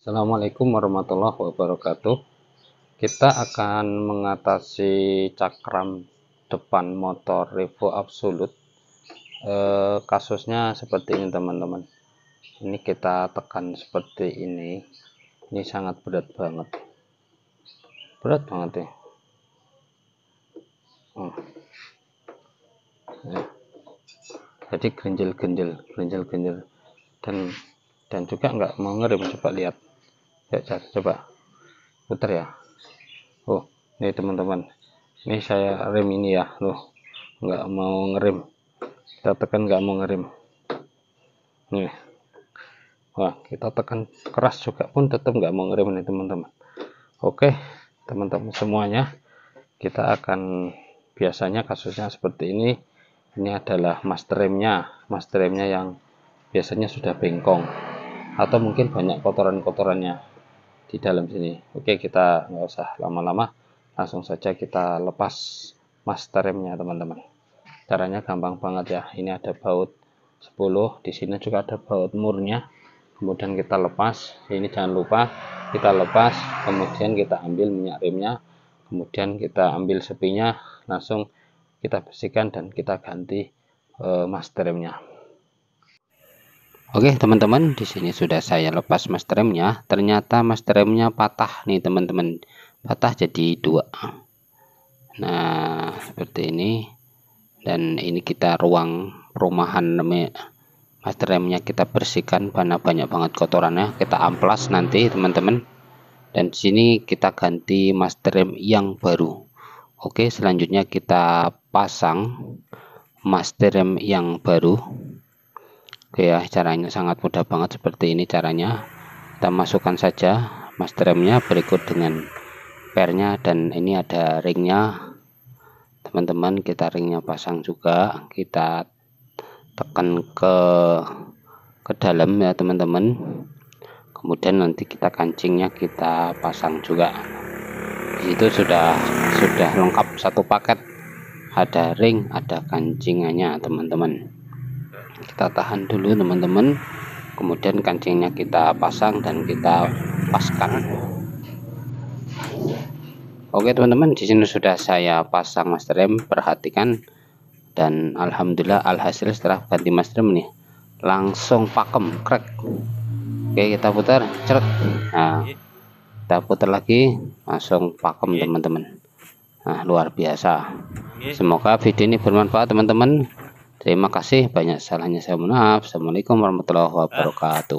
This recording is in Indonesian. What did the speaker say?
Assalamualaikum warahmatullahi wabarakatuh. Kita akan mengatasi cakram depan motor Revo Absolute. Eh, kasusnya seperti ini teman-teman. Ini kita tekan seperti ini. Ini sangat berat banget. Berat banget ya? Hmm. jadi genjel-genjel genjel-genjel dan dan juga nggak mau ngerem coba lihat ya coba. Putar ya. Oh ini teman-teman. Ini saya rem ini ya. Loh nggak mau ngerem. Kita tekan nggak mau ngerem. Nih. Wah kita tekan keras juga pun tetap nggak mau ngerem nih teman-teman. Oke teman-teman semuanya. Kita akan biasanya kasusnya seperti ini. Ini adalah master remnya. Master remnya yang biasanya sudah bengkong. Atau mungkin banyak kotoran-kotorannya di dalam sini. Oke kita nggak usah lama-lama. Langsung saja kita lepas master remnya teman-teman. Caranya gampang banget ya. Ini ada baut 10 di sini juga ada baut murnya. Kemudian kita lepas ini jangan lupa kita lepas kemudian kita ambil minyak remnya kemudian kita ambil sepinya langsung kita bersihkan dan kita ganti uh, master remnya Oke teman-teman di sini sudah saya lepas master remnya ternyata master remnya patah nih teman-teman. Patah jadi dua. Nah seperti ini. Dan ini kita ruang perumahan master remnya kita bersihkan. Karena banyak banget kotorannya. Kita amplas nanti teman-teman. Dan di sini kita ganti master rem yang baru. Oke selanjutnya kita pasang master rem yang baru Oke ya caranya sangat mudah banget seperti ini caranya. Kita masukkan saja master remnya berikut dengan pernya dan ini ada ringnya. Teman-teman kita ringnya pasang juga. Kita tekan ke ke dalam ya teman-teman. Kemudian nanti kita kancingnya kita pasang juga. Itu sudah sudah lengkap satu paket. Ada ring ada kancingannya teman-teman kita tahan dulu teman-teman. Kemudian kancingnya kita pasang dan kita paskan. Oke teman-teman di sini sudah saya pasang master rem perhatikan. Dan alhamdulillah alhasil setelah ganti master rem nih langsung pakem crack oke kita putar ceret nah kita putar lagi langsung pakem teman-teman. Nah luar biasa. Semoga video ini bermanfaat teman-teman Terima kasih banyak salahnya saya mohon maaf. Assalamualaikum warahmatullahi wabarakatuh.